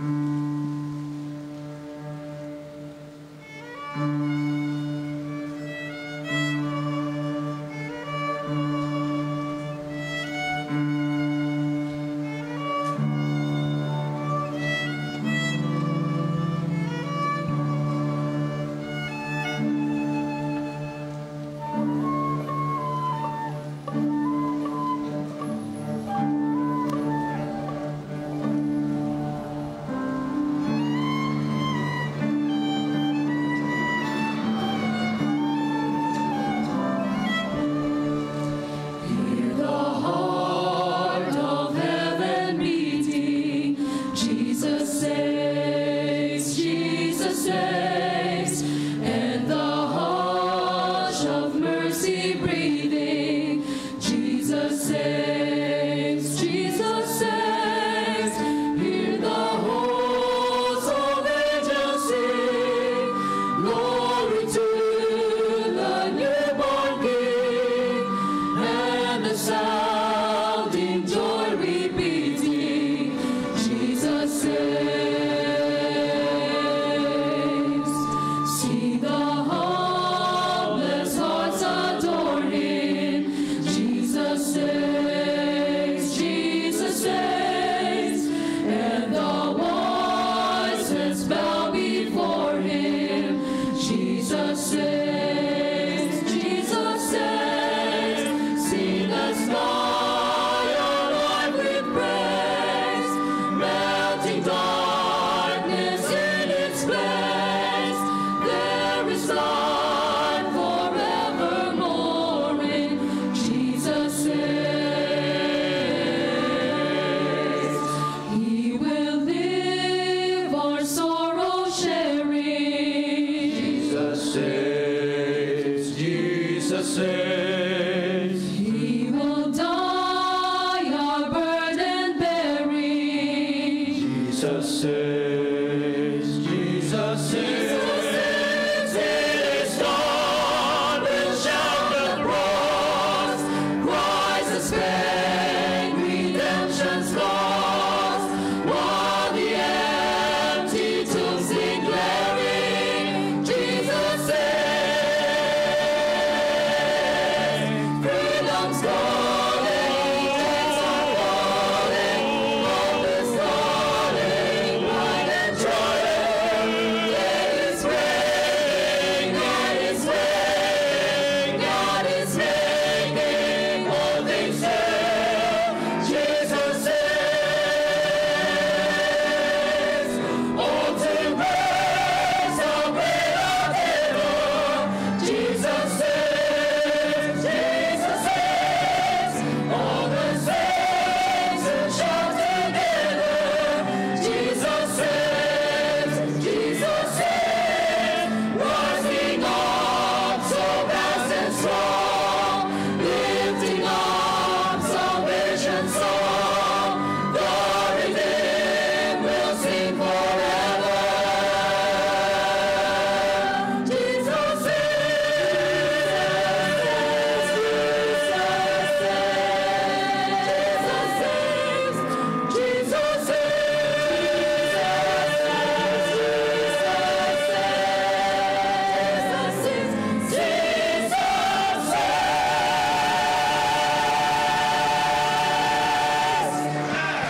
Hear mercy Jesus saves.